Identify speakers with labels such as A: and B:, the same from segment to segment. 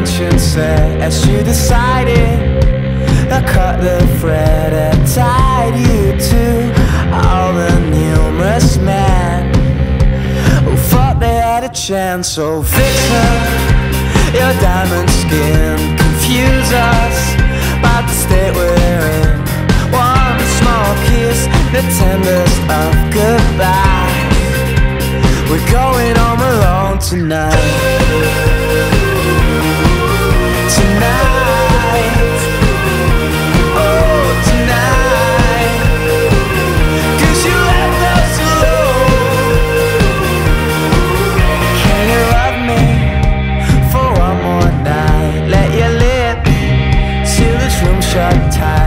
A: conscience said as you decided I cut the thread that tied you to all the numerous men who thought they had a chance. Oh, up your diamond skin confuse us by the state we're in. One small kiss, the tender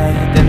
A: night